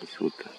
Disfruta.